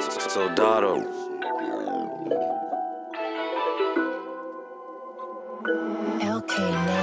Soldado. LK